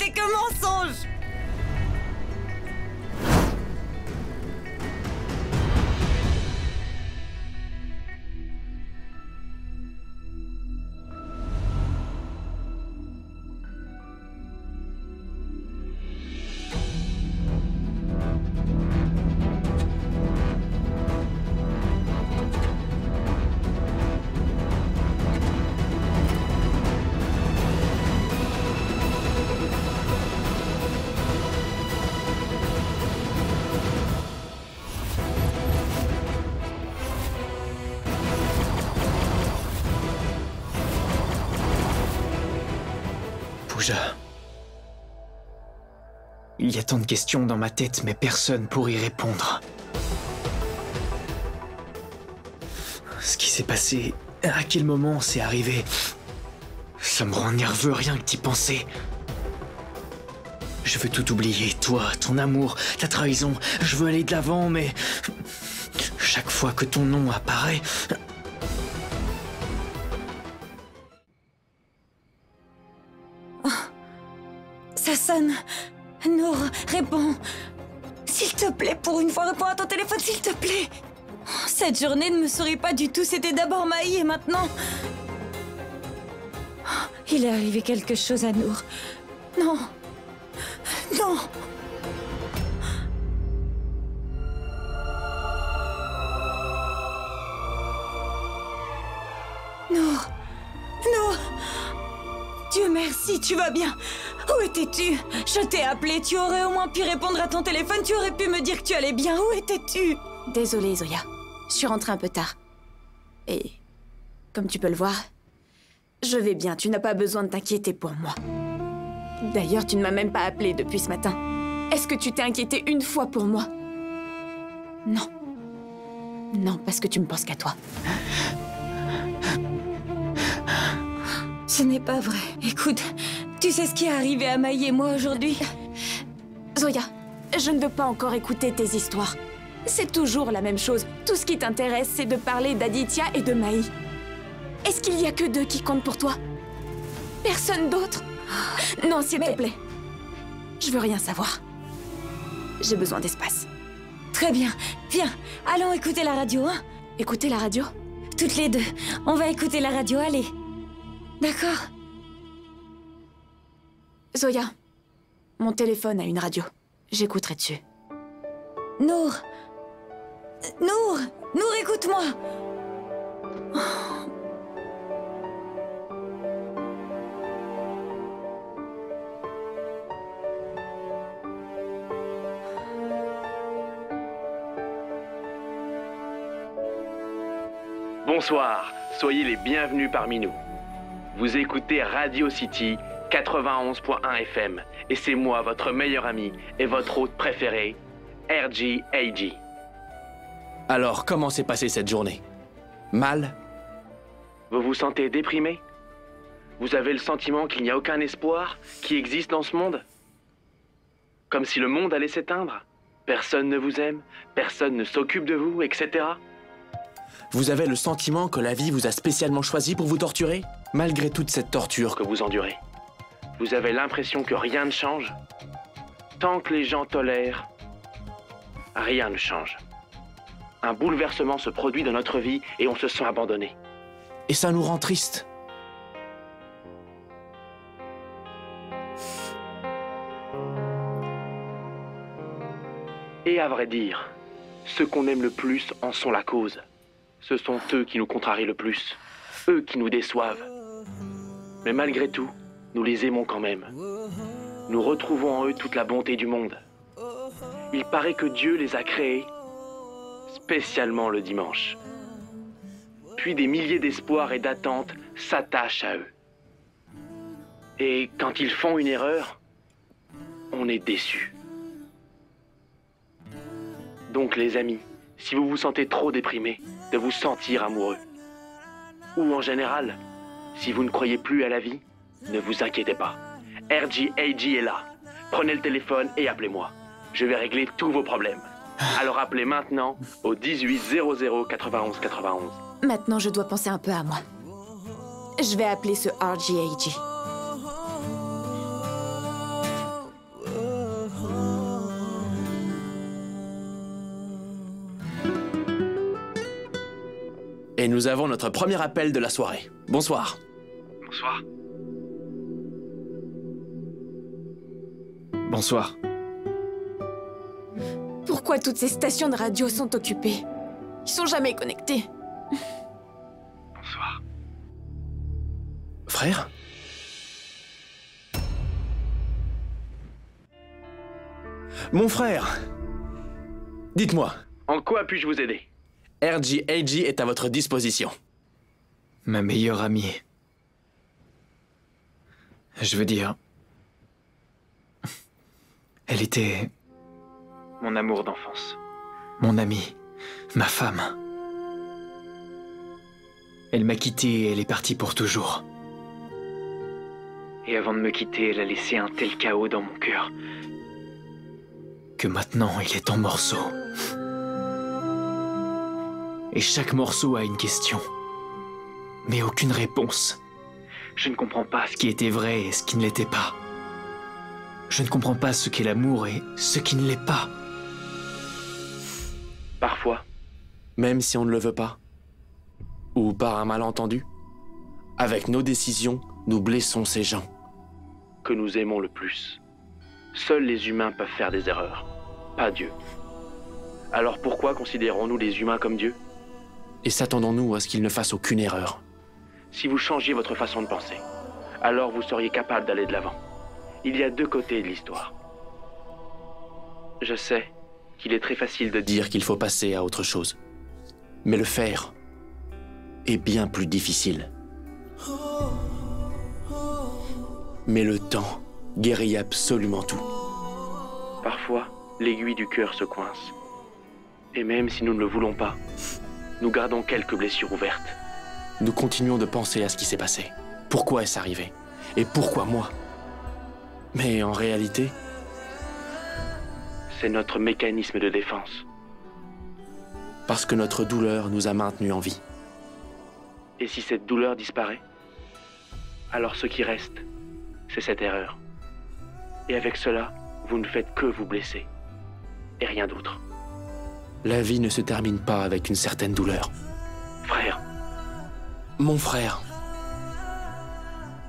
n'était que mensonge Il y a tant de questions dans ma tête, mais personne pour y répondre. Ce qui s'est passé, à quel moment c'est arrivé? Ça me rend nerveux rien que d'y penser. Je veux tout oublier, toi, ton amour, ta trahison. Je veux aller de l'avant, mais chaque fois que ton nom apparaît, Ça sonne. Nour, réponds. S'il te plaît, pour une fois, réponds à ton téléphone, s'il te plaît. Oh, Cette journée ne me sourit pas du tout. C'était d'abord Maï et maintenant. Oh, Il est arrivé quelque chose à Nour. Non. Non. Nour. Nour. Dieu merci, tu vas bien. Où étais-tu? Je t'ai appelé, tu aurais au moins pu répondre à ton téléphone, tu aurais pu me dire que tu allais bien. Où étais-tu? Désolée, Zoya. Je suis rentrée un peu tard. Et comme tu peux le voir, je vais bien. Tu n'as pas besoin de t'inquiéter pour moi. D'ailleurs, tu ne m'as même pas appelé depuis ce matin. Est-ce que tu t'es inquiété une fois pour moi? Non. Non, parce que tu me penses qu'à toi. Ce n'est pas vrai. Écoute, tu sais ce qui est arrivé à Maï et moi aujourd'hui Zoya, je ne veux pas encore écouter tes histoires. C'est toujours la même chose. Tout ce qui t'intéresse, c'est de parler d'Aditya et de Maï. Est-ce qu'il y a que deux qui comptent pour toi? Personne d'autre? Non, s'il te plaît. Je veux rien savoir. J'ai besoin d'espace. Très bien. Viens, allons écouter la radio, hein? Écoutez la radio? Toutes les deux. On va écouter la radio, allez. D'accord Zoya, mon téléphone a une radio. J'écouterai dessus. Nour Nour Nour, écoute-moi Bonsoir, soyez les bienvenus parmi nous. Vous écoutez Radio City 91.1 FM et c'est moi, votre meilleur ami et votre hôte préféré, RGAG. Alors, comment s'est passée cette journée? Mal? Vous vous sentez déprimé? Vous avez le sentiment qu'il n'y a aucun espoir qui existe dans ce monde? Comme si le monde allait s'éteindre? Personne ne vous aime, personne ne s'occupe de vous, etc. Vous avez le sentiment que la vie vous a spécialement choisi pour vous torturer? Malgré toute cette torture. Que vous endurez. Vous avez l'impression que rien ne change? Tant que les gens tolèrent, rien ne change. Un bouleversement se produit dans notre vie et on se sent abandonné. Et ça nous rend tristes. Et à vrai dire, ceux qu'on aime le plus en sont la cause. Ce sont eux qui nous contrarient le plus, eux qui nous déçoivent. Mais malgré tout, nous les aimons quand même. Nous retrouvons en eux toute la bonté du monde. Il paraît que Dieu les a créés spécialement le dimanche. Puis des milliers d'espoirs et d'attentes s'attachent à eux. Et quand ils font une erreur, on est déçu. Donc les amis, si vous vous sentez trop déprimé, de vous sentir amoureux. Ou en général, si vous ne croyez plus à la vie, ne vous inquiétez pas. RGAG est là. Prenez le téléphone et appelez-moi. Je vais régler tous vos problèmes. Alors appelez maintenant au 18 00 91 91. Maintenant, je dois penser un peu à moi. Je vais appeler ce RGAG. Et nous avons notre premier appel de la soirée. Bonsoir. Bonsoir. Bonsoir. Pourquoi toutes ces stations de radio sont occupées? Ils sont jamais connectés. Bonsoir. Frère? Mon frère Dites-moi, En quoi puis-je vous aider? RGAG est à votre disposition. Ma meilleure amie. Je veux dire... Elle était Mon amour d'enfance. mon amie, ma femme. Elle m'a quitté et elle est partie pour toujours. Et avant de me quitter, elle a laissé un tel chaos dans mon cœur. Que maintenant il est en morceaux. Et chaque morceau a une question. Mais aucune réponse. Je ne comprends pas ce Ce qui était vrai et ce qui ne l'était pas. Je ne comprends pas ce qu'est l'amour et ce qui ne l'est pas. Parfois, Même si on ne le veut pas. Ou par un malentendu. Avec nos décisions, nous blessons ces gens. que nous aimons le plus. Seuls les humains peuvent faire des erreurs, pas Dieu. Alors pourquoi considérons-nous les humains comme Dieu? Et s'attendons-nous à ce qu'ils ne fassent aucune erreur? Si vous changiez votre façon de penser, alors vous seriez capable d'aller de l'avant. Il y a deux côtés de l'histoire. Je sais qu'il est très facile de dire qu'il faut passer à autre chose. Mais le faire est bien plus difficile. Mais le temps guérit absolument tout. parfois l'aiguille du cœur se coince. Et même si nous ne le voulons pas, nous gardons quelques blessures ouvertes. Nous continuons de penser à ce qui s'est passé. Pourquoi est-ce arrivé? Et pourquoi moi? Mais en réalité, C'est notre mécanisme de défense. parce que notre douleur nous a maintenus en vie. Et si cette douleur disparaît, alors ce qui reste, c'est cette erreur. Et avec cela, vous ne faites que vous blesser. Et rien d'autre. La vie ne se termine pas avec une certaine douleur. Frère, Mon frère,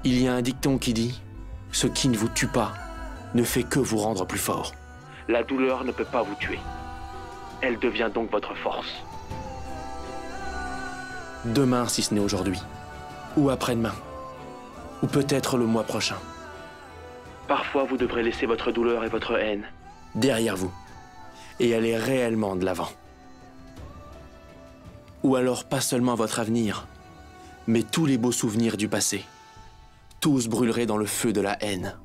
il y a un dicton qui dit ⁇ Ce qui ne vous tue pas ne fait que vous rendre plus fort ⁇ la douleur ne peut pas vous tuer. Elle devient donc votre force. Demain si ce n'est aujourd'hui, ou après-demain, ou peut-être le mois prochain, Parfois, vous devrez laisser votre douleur et votre haine. derrière vous, et aller réellement de l'avant. Ou alors pas seulement votre avenir, mais tous les beaux souvenirs du passé. Tous brûleraient dans le feu de la haine.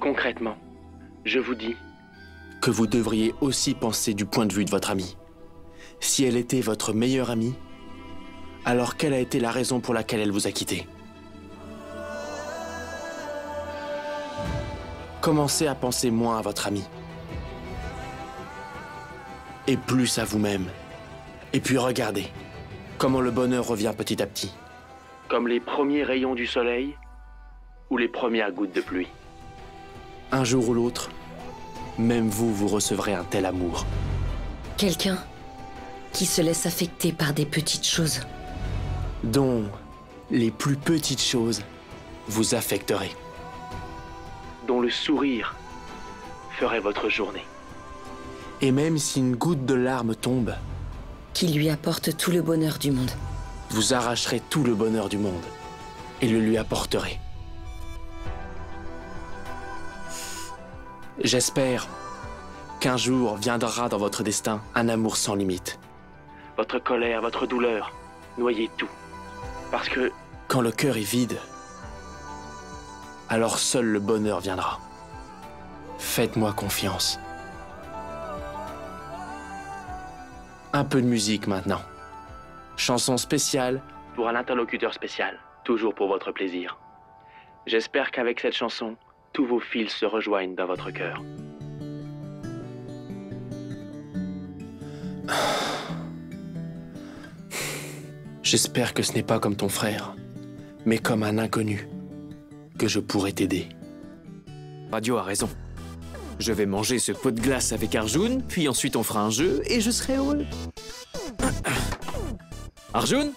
Concrètement, je vous dis, que vous devriez aussi penser du point de vue de votre amie. Si elle était votre meilleure amie, alors quelle a été la raison pour laquelle elle vous a quitté Commencez à penser moins à votre amie. Et plus à vous-même. Et puis regardez comment le bonheur revient petit à petit. comme les premiers rayons du soleil ou les premières gouttes de pluie. Un jour ou l'autre, même vous, vous recevrez un tel amour. Quelqu'un qui se laisse affecter par des petites choses. dont les plus petites choses vous affecteraient. dont le sourire ferait votre journée. Et même si une goutte de larme tombe, Qui lui apporte tout le bonheur du monde. vous arracherez tout le bonheur du monde et le lui apporterez. J'espère qu'un jour viendra dans votre destin un amour sans limite. Votre colère, votre douleur, noyez tout. Parce que Quand le cœur est vide, alors seul le bonheur viendra. Faites-moi confiance. Un peu de musique maintenant. Chanson spéciale pour un interlocuteur spécial, toujours pour votre plaisir. J'espère qu'avec cette chanson, tous vos fils se rejoignent dans votre cœur. J'espère que ce n'est pas comme ton frère, mais comme un inconnu, que je pourrais t'aider. Radio a raison. Je vais manger ce pot de glace avec Arjun, puis ensuite on fera un jeu et je serai heureux. Arjun?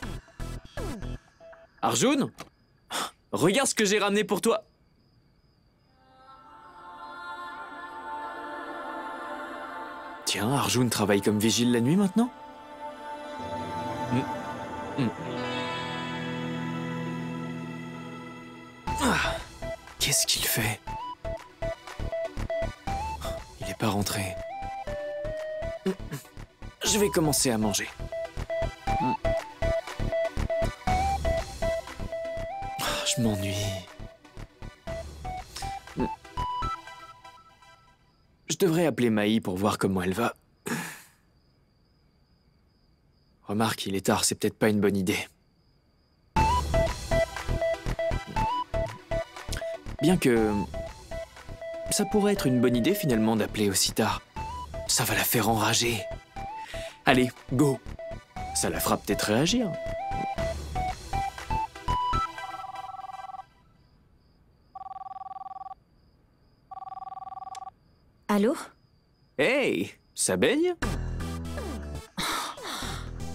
Arjun? Regarde ce que j'ai ramené pour toi. Tiens, Arjun travaille comme vigile la nuit maintenant? Ah, Qu'est-ce qu'il fait? Pas. Je vais commencer à manger. Ah, Je m'ennuie. Je devrais appeler Maï pour voir comment elle va. Remarque, il est tard, c'est peut-être pas une bonne idée. Bien que... Ça pourrait être une bonne idée finalement d'appeler aussi tard. Ça va la faire enrager. Allez, go Ça la fera peut-être réagir. Allô? Hey Ça baigne?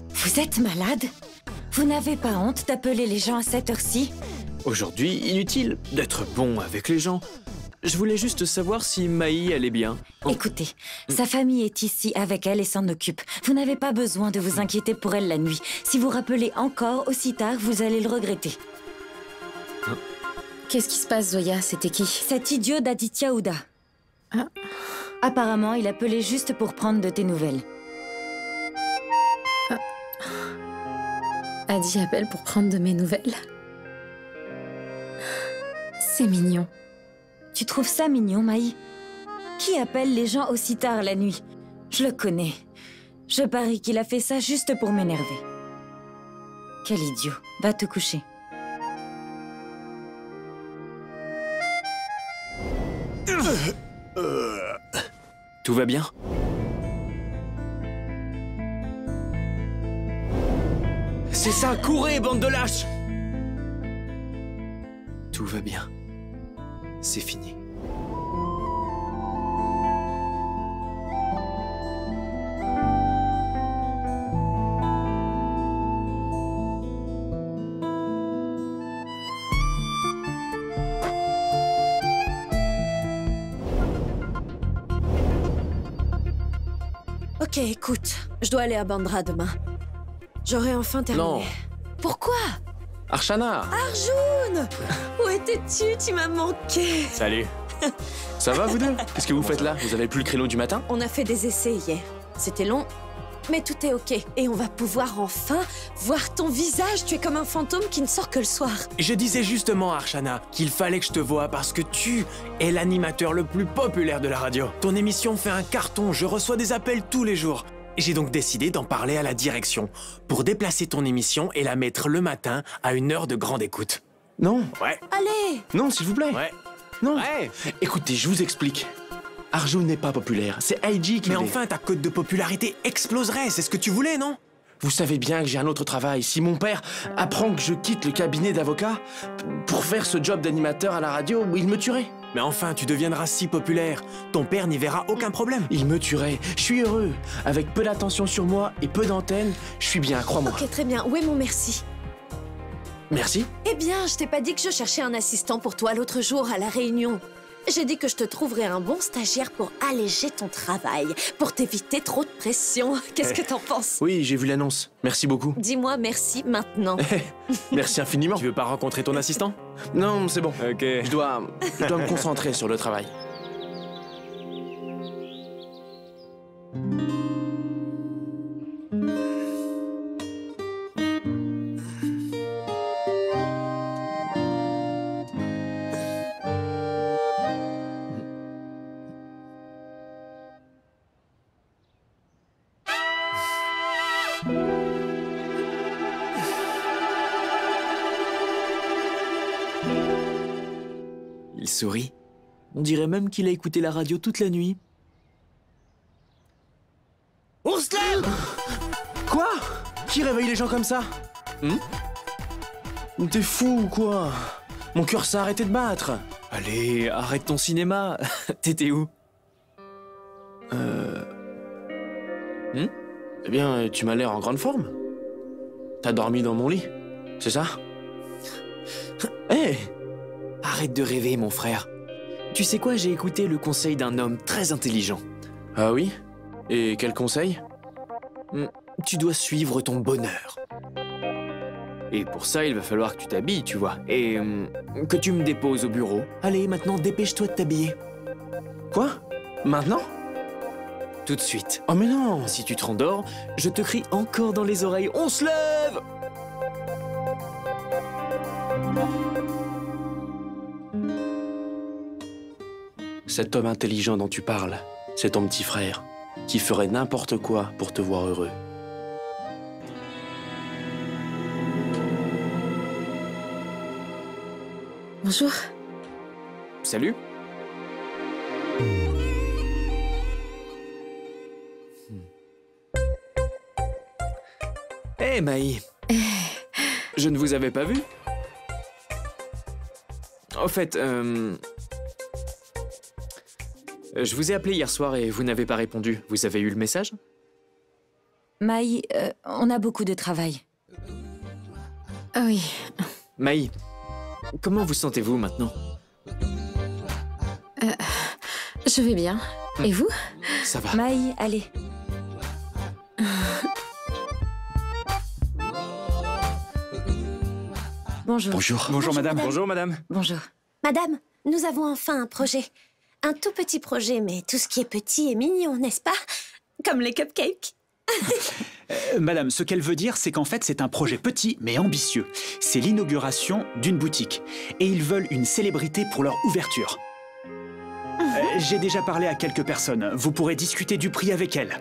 Vous êtes malade? Vous n'avez pas honte d'appeler les gens à cette heure-ci? Aujourd'hui, inutile d'être bon avec les gens. Je voulais juste savoir si Maï allait bien. Oh, Écoutez, sa famille est ici avec elle et s'en occupe. Vous n'avez pas besoin de vous inquiéter pour elle la nuit. Si vous rappelez encore aussi tard, vous allez le regretter. Qu'est-ce qui se passe, Zoya? C'était qui? Cet idiot d'Aditya Ouda. Apparemment, il appelait juste pour prendre de tes nouvelles. Adi appelle pour prendre de mes nouvelles. C'est mignon. Tu trouves ça mignon, Maï? Qui appelle les gens aussi tard la nuit? Je le connais. Je parie qu'il a fait ça juste pour m'énerver. Quel idiot. Va te coucher. Tout va bien? C'est ça, courez, bande de lâches Tout va bien. C'est fini. Ok, écoute, je dois aller à Bandra demain. J'aurai enfin terminé. Non. Pourquoi? Archana Où étais-tu? Tu m'as manqué. Salut Ça va vous deux? Qu'est-ce que vous faites là? Vous avez plus le créneau du matin? On a fait des essais hier. C'était long, mais tout est ok. Et on va pouvoir enfin voir ton visage. Tu es comme un fantôme qui ne sort que le soir. Je disais justement, Archana, qu'il fallait que je te voie parce que tu es l'animateur le plus populaire de la radio. Ton émission fait un carton, je reçois des appels tous les jours. J'ai donc décidé d'en parler à la direction pour déplacer ton émission et la mettre le matin à une heure de grande écoute. Non Ouais, Allez Non, s'il vous plaît ouais, Non ouais. Écoutez, je vous explique. Arjun n'est pas populaire, c'est Aiji qui Mais enfin, ta cote de popularité exploserait, c'est ce que tu voulais, non? Vous savez bien que j'ai un autre travail. Si mon père apprend que je quitte le cabinet d'avocat pour faire ce job d'animateur à la radio, il me tuerait. Mais enfin, tu deviendras si populaire, ton père n'y verra aucun problème. Il me tuerait. Je suis heureux. Avec peu d'attention sur moi et peu d'antenne, je suis bien, crois-moi. Ok, très bien. Où est mon merci? Merci. Eh bien, je t'ai pas dit que je cherchais un assistant pour toi l'autre jour à la réunion. J'ai dit que je te trouverais un bon stagiaire pour alléger ton travail, pour t'éviter trop de pression. Qu'est-ce que t'en penses? Oui, j'ai vu l'annonce. Merci beaucoup. Dis-moi merci maintenant. Merci infiniment. Tu veux pas rencontrer ton assistant? Non, c'est bon. Ok. Je dois, je dois me concentrer sur le travail. Dirait même qu'il a écouté la radio toute la nuit. On se lève Quoi? Qui réveille les gens comme ça? Hmm? T'es fou ou quoi? Mon cœur s'est arrêté de battre. Allez, arrête ton cinéma. T'étais où? Euh... Hmm? Eh bien, tu m'as l'air en grande forme. T'as dormi dans mon lit, c'est ça? Hé Arrête de rêver, mon frère. Tu sais quoi, j'ai écouté le conseil d'un homme très intelligent. Ah oui? Et quel conseil? Hmm, Tu dois suivre ton bonheur. Et pour ça, il va falloir que tu t'habilles, tu vois. Et hum, que tu me déposes au bureau. Allez, maintenant, dépêche-toi de t'habiller. Quoi? Maintenant? Tout de suite. Oh mais non Si tu te rendors, je te crie encore dans les oreilles On se lève Cet homme intelligent dont tu parles, c'est ton petit frère, qui ferait n'importe quoi pour te voir heureux. Bonjour. Salut Hé, Maï Je ne vous avais pas vu Au fait, euh... Je vous ai appelé hier soir et vous n'avez pas répondu. Vous avez eu le message? Maï, euh, on a beaucoup de travail. Ah oui. Maï, comment vous sentez-vous maintenant? Je vais bien. Et vous? Ça va. Maï, allez. Bonjour. Bonjour. Bonjour madame. Bonjour madame. Bonjour. Madame, nous avons enfin un projet. Un tout petit projet, mais tout ce qui est petit est mignon, n'est-ce pas? Comme les cupcakes. Euh, madame, ce qu'elle veut dire, c'est qu'en fait, c'est un projet petit mais ambitieux. C'est l'inauguration d'une boutique. Et ils veulent une célébrité pour leur ouverture. Euh, J'ai déjà parlé à quelques personnes. Vous pourrez discuter du prix avec elles.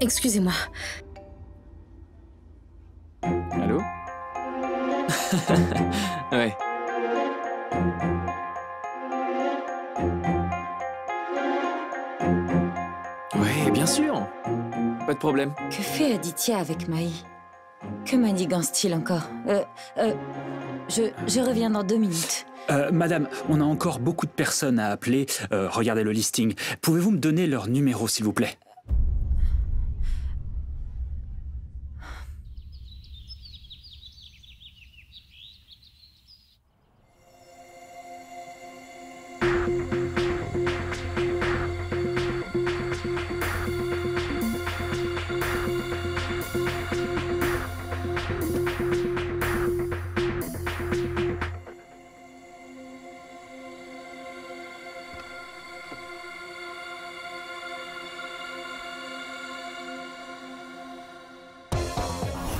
Excusez-moi. Allô Ouais. Ouais, bien sûr. Pas de problème. Que fait Aditya avec Maï? Que manigance-t-il encore? Euh, euh, je, je reviens dans deux minutes. Euh, madame, on a encore beaucoup de personnes à appeler. Euh, regardez le listing. Pouvez-vous me donner leur numéro, s'il vous plaît?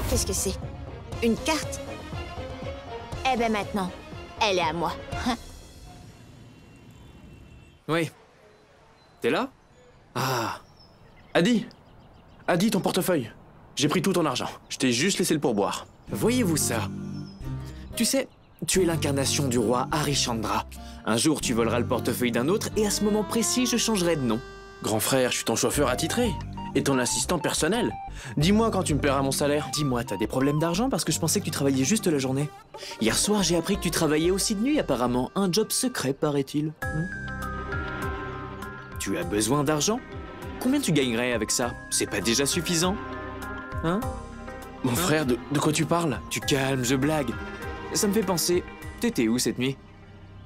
Qu'est-ce que c'est? Une carte? Eh ben maintenant, elle est à moi. Oui. T'es là? Ah, Adi Adi, ton portefeuille. J'ai pris tout ton argent. Je t'ai juste laissé le pourboire. voyez-vous ça? Tu sais, tu es l'incarnation du roi Harichandra. Un jour, tu voleras le portefeuille d'un autre et à ce moment précis, je changerai de nom. Grand frère, je suis ton chauffeur attitré. Et ton assistant personnel. Dis-moi quand tu me paieras mon salaire. Dis-moi, t'as des problèmes d'argent parce que je pensais que tu travaillais juste la journée. Hier soir, j'ai appris que tu travaillais aussi de nuit, apparemment. Un job secret, paraît-il. Hmm tu as besoin d'argent? Combien tu gagnerais avec ça? C'est pas déjà suffisant Hein? Mon frère, de, de quoi tu parles? Tu calmes, je blague. Ça me fait penser, t'étais où cette nuit?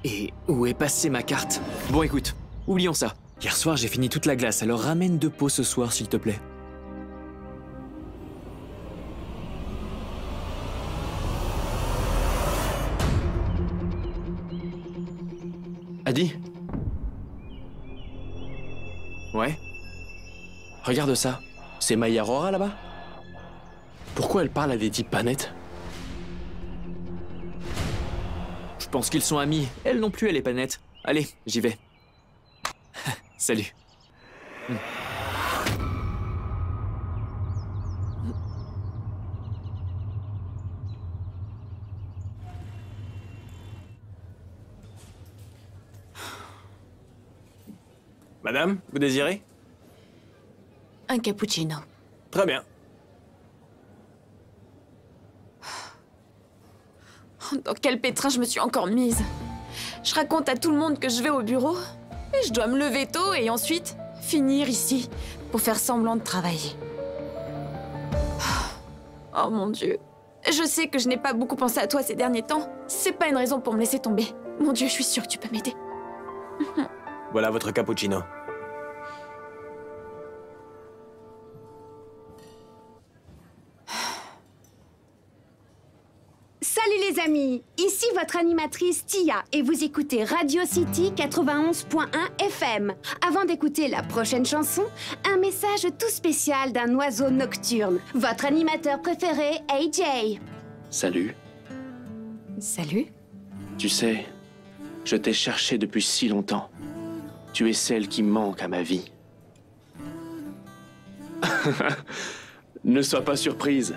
Et où est passée ma carte? Bon écoute, oublions ça. Hier soir j'ai fini toute la glace, alors ramène deux pots ce soir s'il te plaît. Adi, Ouais regarde ça. C'est Maya Rora là-bas? Pourquoi elle parle à des types pas nets? Je pense qu'ils sont amis. Elle non plus, elle est pas nette. Allez, j'y vais. Salut. Madame, vous désirez? Un cappuccino. Très bien. Dans quel pétrin je me suis encore mise? Je raconte à tout le monde que je vais au bureau? Je dois me lever tôt et ensuite finir ici pour faire semblant de travailler. Oh mon dieu. Je sais que je n'ai pas beaucoup pensé à toi ces derniers temps. C'est pas une raison pour me laisser tomber. Mon dieu, je suis sûre que tu peux m'aider. Voilà votre cappuccino. Salut les amis, ici votre animatrice Tia et vous écoutez Radio City 91.1 FM. Avant d'écouter la prochaine chanson, un message tout spécial d'un oiseau nocturne, votre animateur préféré AJ. Salut. Salut. Tu sais, je t'ai cherché depuis si longtemps. Tu es celle qui manque à ma vie. ne sois pas surprise.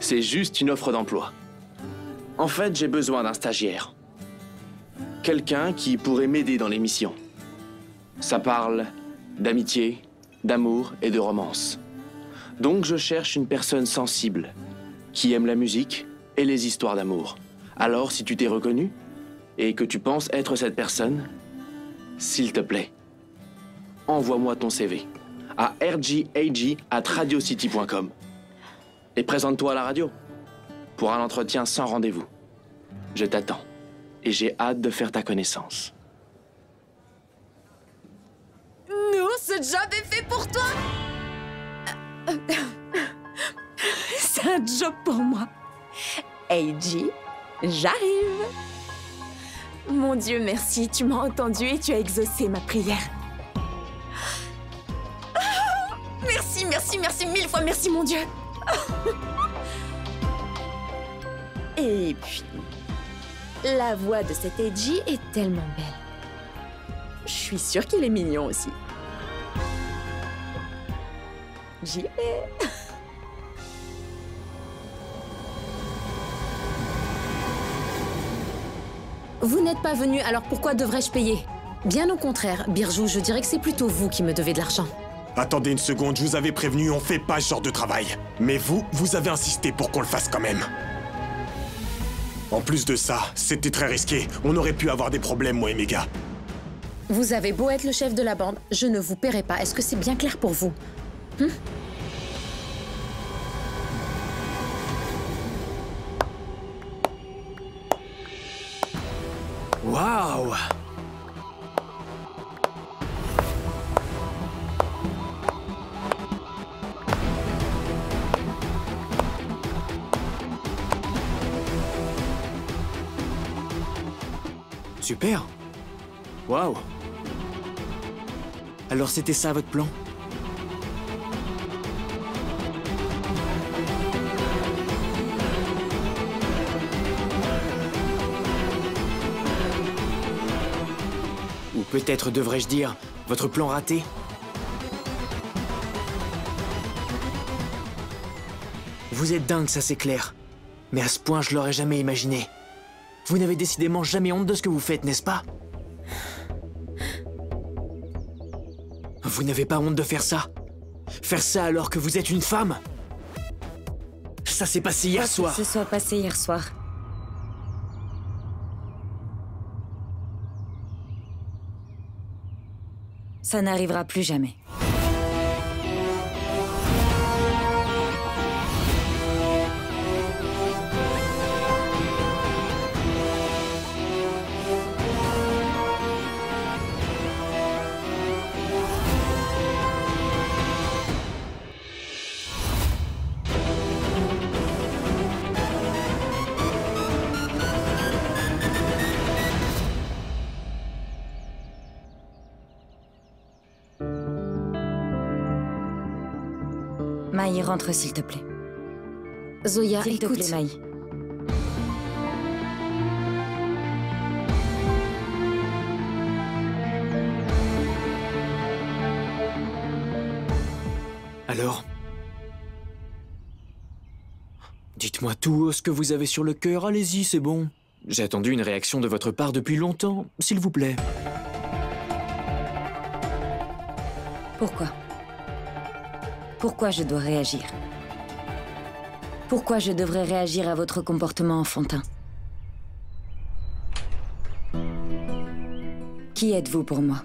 C'est juste une offre d'emploi. En fait, j'ai besoin d'un stagiaire. Quelqu'un qui pourrait m'aider dans l'émission. Ça parle d'amitié, d'amour et de romance. Donc je cherche une personne sensible, qui aime la musique et les histoires d'amour. Alors, si tu t'es reconnu et que tu penses être cette personne, s'il te plaît, envoie-moi ton CV à rgag@radiocity.com et présente-toi à la radio pour un entretien sans rendez-vous. Je t'attends et j'ai hâte de faire ta connaissance. Non, ce job est fait pour toi C'est un job pour moi. AJ, j'arrive Mon Dieu, merci, tu m'as entendu et tu as exaucé ma prière. Ah, Merci, merci, merci, mille fois merci, mon Dieu Et puis, la voix de cet AJ est tellement belle. Je suis sûre qu'il est mignon aussi. J'y vais. Vous n'êtes pas venu, alors pourquoi devrais-je payer? Bien au contraire, Birjou, je dirais que c'est plutôt vous qui me devez de l'argent. Attendez une seconde, je vous avais prévenu, on fait pas ce genre de travail. Mais vous, vous avez insisté pour qu'on le fasse quand même. En plus de ça, c'était très risqué. On aurait pu avoir des problèmes, moi et mes gars. Vous avez beau être le chef de la bande, je ne vous paierai pas. Est-ce que c'est bien clair pour vous Hum Waouh Super Waouh Alors c'était ça votre plan? Ou peut-être devrais-je dire votre plan raté? Vous êtes dingue, ça c'est clair. Mais à ce point, je l'aurais jamais imaginé. Vous n'avez décidément jamais honte de ce que vous faites, n'est-ce pas? Vous n'avez pas honte de faire ça? Faire ça alors que vous êtes une femme? Ça s'est passé hier soir. Que ce soit passé hier soir. Ça n'arrivera plus jamais. Maï, rentre s'il te plaît. Zoya, S'il te écoute. plaît, Maï. Alors? Dites-moi tout ce que vous avez sur le cœur, allez-y, c'est bon. J'ai attendu une réaction de votre part depuis longtemps, s'il vous plaît. Pourquoi? Pourquoi je dois réagir Pourquoi je devrais réagir à votre comportement enfantin Qui êtes-vous pour moi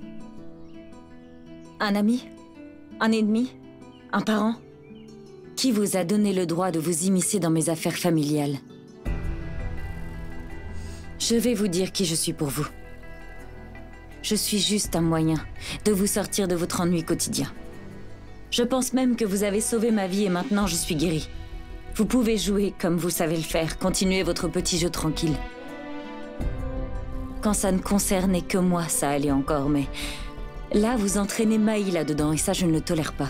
Un ami Un ennemi Un parent Qui vous a donné le droit de vous immiscer dans mes affaires familiales Je vais vous dire qui je suis pour vous. Je suis juste un moyen de vous sortir de votre ennui quotidien. Je pense même que vous avez sauvé ma vie et maintenant je suis guérie. Vous pouvez jouer comme vous savez le faire, continuer votre petit jeu tranquille. Quand ça ne concernait que moi, ça allait encore, mais... Là, vous entraînez Maï là-dedans, et ça, je ne le tolère pas.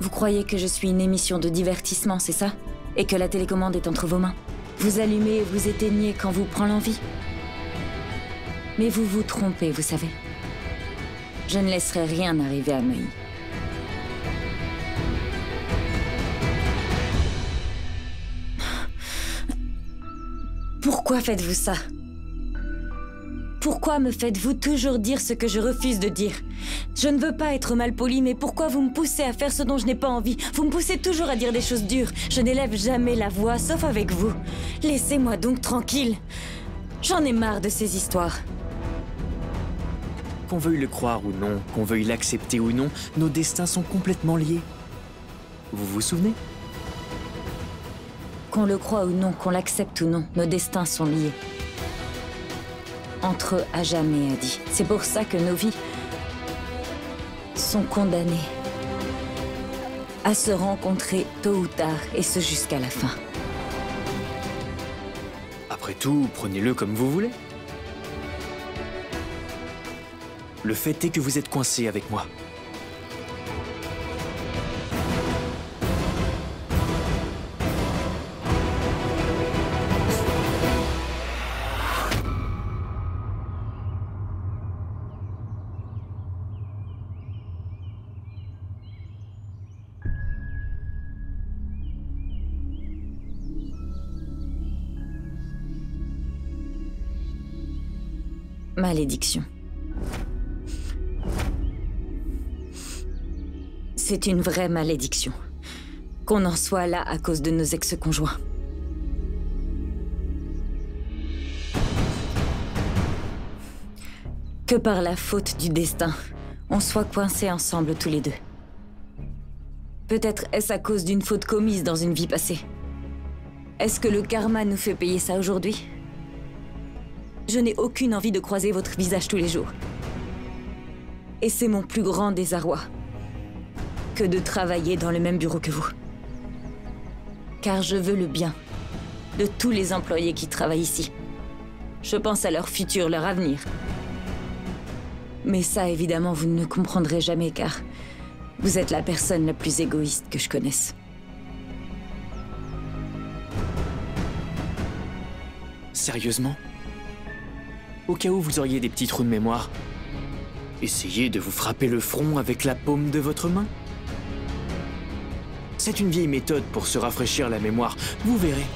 Vous croyez que je suis une émission de divertissement, c'est ça? Et que la télécommande est entre vos mains? Vous allumez et vous éteignez quand vous prend l'envie? Mais vous vous trompez, vous savez. Je ne laisserai rien arriver à Maï. Pourquoi faites-vous ça? Pourquoi me faites-vous toujours dire ce que je refuse de dire? Je ne veux pas être malpoli, mais pourquoi vous me poussez à faire ce dont je n'ai pas envie? Vous me poussez toujours à dire des choses dures. Je n'élève jamais la voix, sauf avec vous. Laissez-moi donc tranquille. J'en ai marre de ces histoires. Qu'on veuille le croire ou non, qu'on veuille l'accepter ou non, nos destins sont complètement liés. Vous vous souvenez? Qu'on le croit ou non, qu'on l'accepte ou non, nos destins sont liés. Entre eux à jamais, a dit. C'est pour ça que nos vies sont condamnées à se rencontrer tôt ou tard, et ce jusqu'à la fin. Après tout, prenez-le comme vous voulez. Le fait est que vous êtes coincé avec moi. Malédiction. C'est une vraie malédiction. Qu'on en soit là à cause de nos ex-conjoints. Que par la faute du destin, on soit coincés ensemble tous les deux. Peut-être est-ce à cause d'une faute commise dans une vie passée. Est-ce que le karma nous fait payer ça aujourd'hui? Je n'ai aucune envie de croiser votre visage tous les jours. Et c'est mon plus grand désarroi que de travailler dans le même bureau que vous. Car je veux le bien de tous les employés qui travaillent ici. Je pense à leur futur, leur avenir. Mais ça, évidemment, vous ne comprendrez jamais car vous êtes la personne la plus égoïste que je connaisse. Sérieusement? Au cas où vous auriez des petits trous de mémoire, essayez de vous frapper le front avec la paume de votre main. C'est une vieille méthode pour se rafraîchir la mémoire, vous verrez.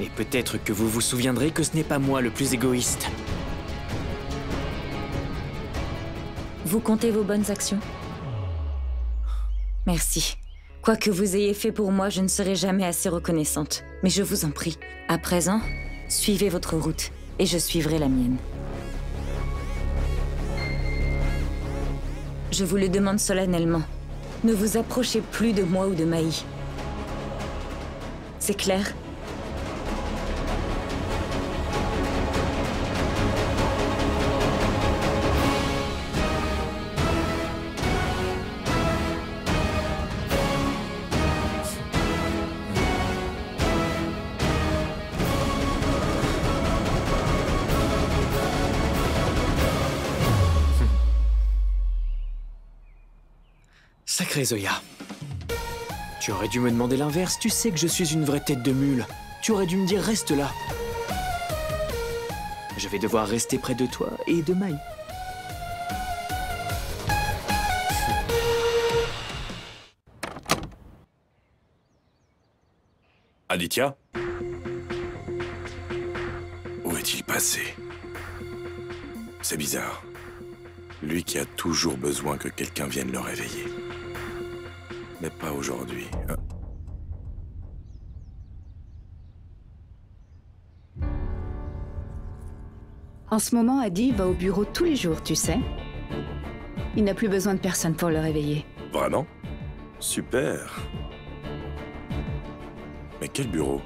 Et peut-être que vous vous souviendrez que ce n'est pas moi le plus égoïste. Vous comptez vos bonnes actions Merci. Quoi que vous ayez fait pour moi, je ne serai jamais assez reconnaissante. Mais je vous en prie, à présent, suivez votre route, et je suivrai la mienne. Je vous le demande solennellement. Ne vous approchez plus de moi ou de Maï. C'est clair? Zoya. Tu aurais dû me demander l'inverse, tu sais que je suis une vraie tête de mule. Tu aurais dû me dire reste là. Je vais devoir rester près de toi et de Maï. Aditya? Où est-il passé? C'est bizarre. Lui qui a toujours besoin que quelqu'un vienne le réveiller. Mais pas aujourd'hui. hein. En ce moment, Adi va au bureau tous les jours, tu sais. Il n'a plus besoin de personne pour le réveiller. Vraiment? Super. Mais quel bureau?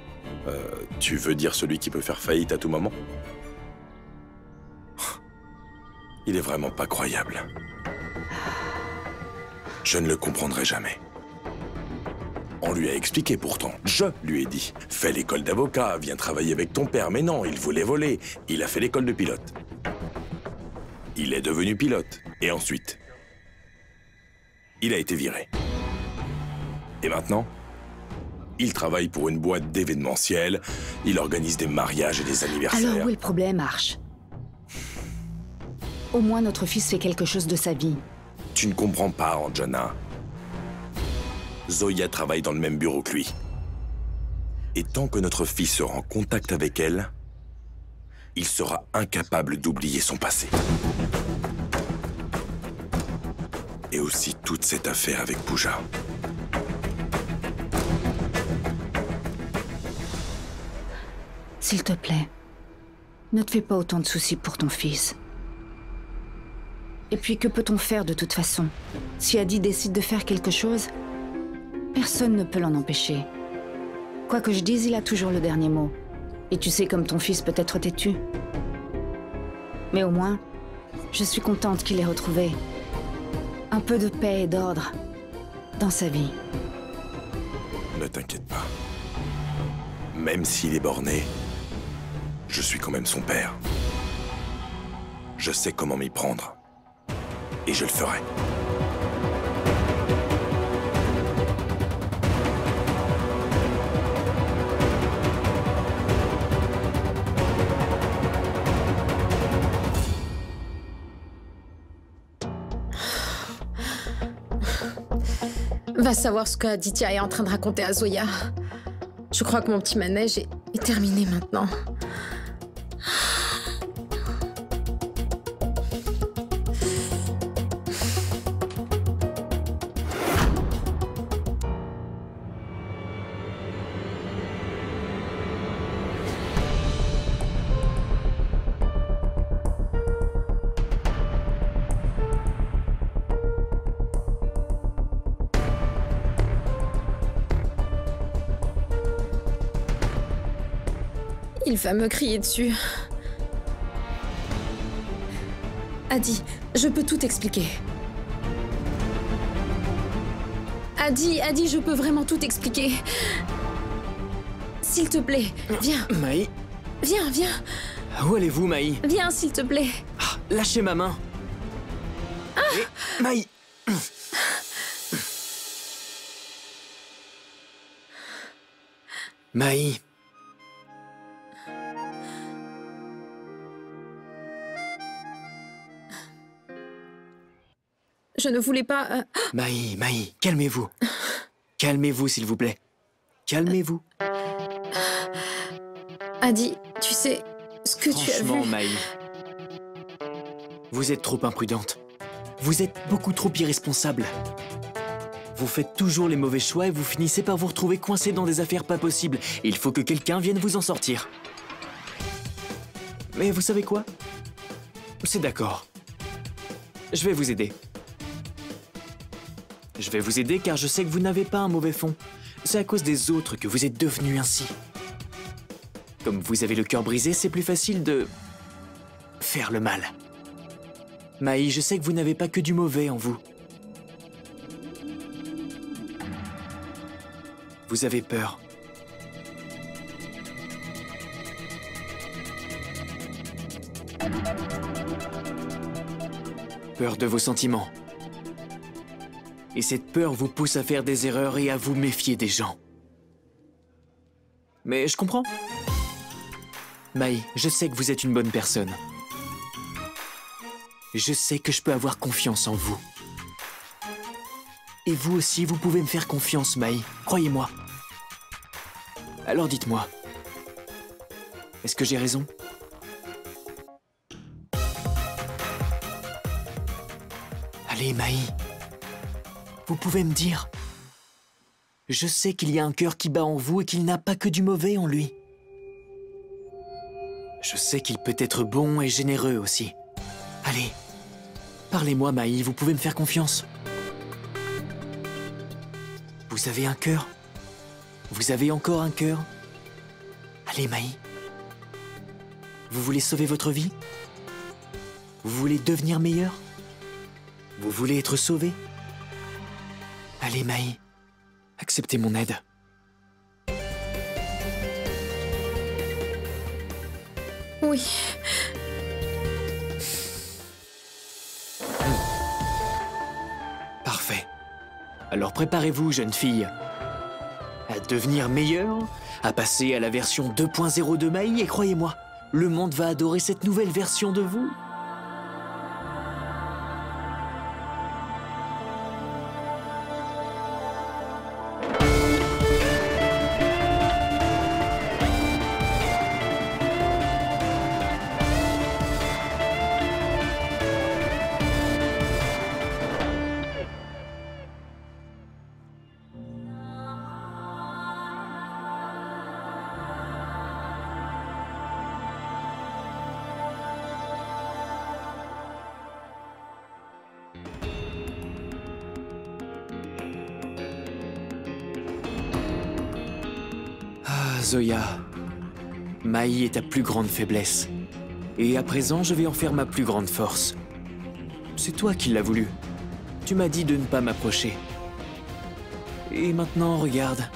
Euh, Tu veux dire celui qui peut faire faillite à tout moment? Il est vraiment pas croyable. Je ne le comprendrai jamais. On lui a expliqué pourtant. Je lui ai dit. Fais l'école d'avocat, viens travailler avec ton père. Mais non, il voulait voler. Il a fait l'école de pilote. Il est devenu pilote. Et ensuite Il a été viré. Et maintenant Il travaille pour une boîte d'événementiel. Il organise des mariages et des anniversaires. Alors où est le problème, Arch Au moins notre fils fait quelque chose de sa vie. Tu ne comprends pas, Anjana. Zoya travaille dans le même bureau que lui. Et tant que notre fils sera en contact avec elle, il sera incapable d'oublier son passé. Et aussi toute cette affaire avec Pooja. S'il te plaît, ne te fais pas autant de soucis pour ton fils. Et puis, que peut-on faire de toute façon? Si Adi décide de faire quelque chose, personne ne peut l'en empêcher. Quoi que je dise, il a toujours le dernier mot. Et tu sais comme ton fils peut être têtu. Mais au moins, je suis contente qu'il ait retrouvé un peu de paix et d'ordre dans sa vie. Ne t'inquiète pas. Même s'il est borné, je suis quand même son père. Je sais comment m'y prendre. Et je le ferai. Va savoir ce que Aditya est en train de raconter à Zoya. Je crois que mon petit manège est, est terminé maintenant. Il va me crier dessus. Adi, je peux tout expliquer. Adi, Adi, je peux vraiment tout expliquer. S'il te plaît, viens, Maï, viens, viens, où allez-vous, Maï viens, s'il te plaît. Lâchez ma main. Eh, Maï Maï. Je ne voulais pas. euh, Maï, Maï, calmez-vous. Calmez-vous, s'il vous plaît. Calmez-vous. Adi, tu sais ce que tu as Franchement, vu. Maï. Vous êtes trop imprudente. Vous êtes beaucoup trop irresponsable. Vous faites toujours les mauvais choix et vous finissez par vous retrouver coincé dans des affaires pas possibles. Il faut que quelqu'un vienne vous en sortir. Mais vous savez quoi? C'est d'accord. Je vais vous aider. Je vais vous aider car je sais que vous n'avez pas un mauvais fond. C'est à cause des autres que vous êtes devenu ainsi. Comme vous avez le cœur brisé, c'est plus facile de faire le mal. Maï, je sais que vous n'avez pas que du mauvais en vous. Vous avez peur. Peur de vos sentiments. Et cette peur vous pousse à faire des erreurs et à vous méfier des gens. Mais je comprends. Maï, je sais que vous êtes une bonne personne. Je sais que je peux avoir confiance en vous. Et vous aussi, vous pouvez me faire confiance, Maï. Croyez-moi. Alors dites-moi. Est-ce que j'ai raison? Allez, Maï. Vous pouvez me dire. Je sais qu'il y a un cœur qui bat en vous et qu'il n'a pas que du mauvais en lui. Je sais qu'il peut être bon et généreux aussi. Allez, parlez-moi, Maï, vous pouvez me faire confiance. Vous avez un cœur? Vous avez encore un cœur? Allez, Maï. Vous voulez sauver votre vie? Vous voulez devenir meilleur? Vous voulez être sauvé? Allez, Maï. Acceptez mon aide. Oui. Parfait. Alors préparez-vous, jeune fille, à devenir meilleure, à passer à la version 2.0 de Maï, et croyez-moi, le monde va adorer cette nouvelle version de vous. Zoya. Maï est ta plus grande faiblesse. Et à présent, je vais en faire ma plus grande force. C'est toi qui l'as voulu. Tu m'as dit de ne pas m'approcher. Et maintenant, regarde.